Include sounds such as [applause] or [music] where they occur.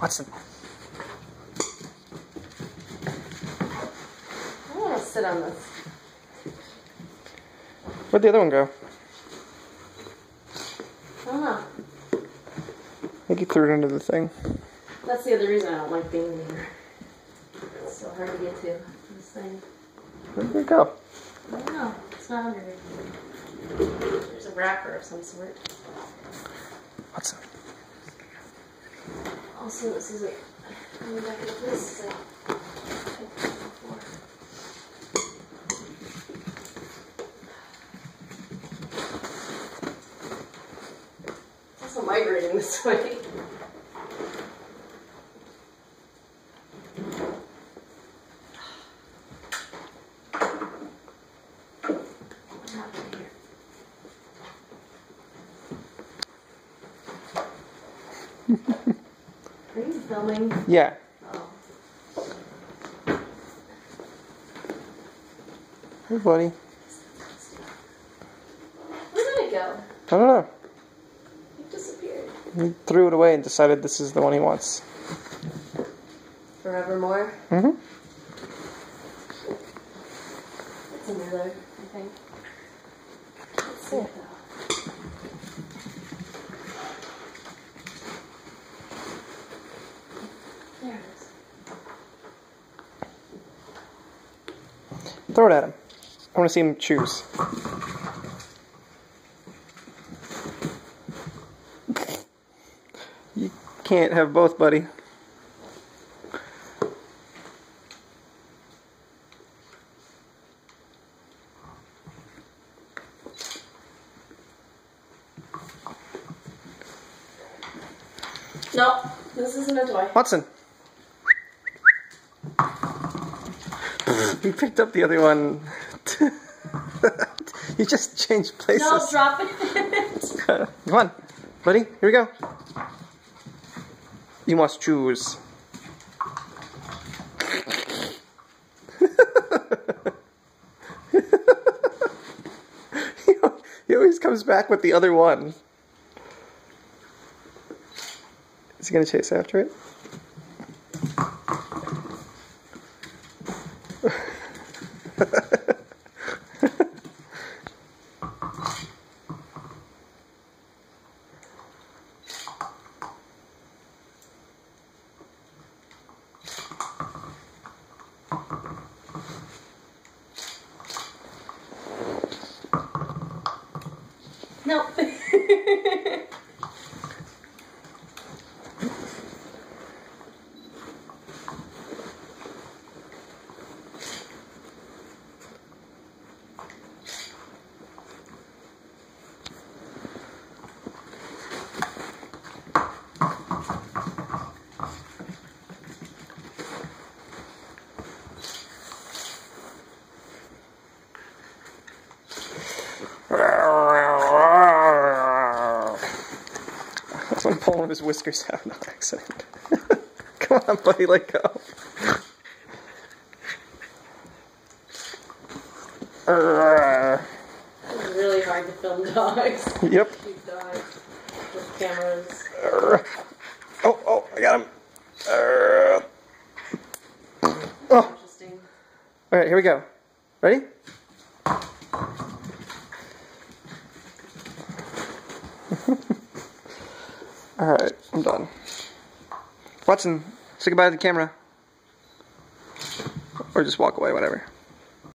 Watson. I want to sit on this. Where'd the other one go? I don't know. I think he threw it into the thing. That's the other reason I don't like being here. It's so hard to get to this thing. Where'd it go? I don't know. It's not under here. There's a wrapper of some sort. Watson. Also, this is a. On the back of this is also migrating this [laughs] way. What happened here? Are you filming? Yeah. Oh. Hey, buddy. Where did it go? I don't know. It disappeared. He threw it away and decided this is the one he wants. Forevermore. Mm-hmm. It's under there, I think. Let's see it though. Throw it at him. I want to see him choose. You can't have both, buddy. No, this isn't a toy. Watson. [laughs] You picked up the other one. [laughs] you just changed places. No, drop it. [laughs] Come on, buddy. Here we go. You must choose. he always comes back with the other one. Is he gonna chase after it? No. [laughs] [laughs] I'm pulling his whiskers out on accident. [laughs] Come on, buddy, let go. It's really hard to film dogs. Yep. [laughs] Dogs with cameras. Oh, oh, I got him. Arrgh. Oh, Interesting. all right, here we go. Ready? All right, I'm done. Watson, say goodbye to the camera. Or just walk away, whatever.